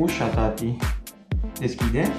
Ușa, tati. Deschide. Yeah.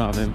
front of him.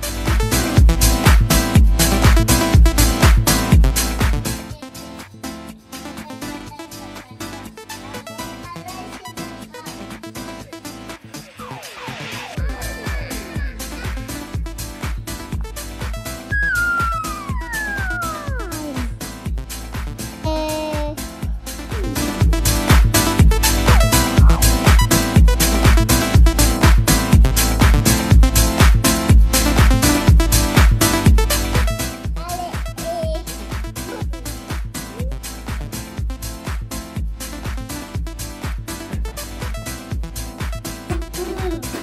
Woo!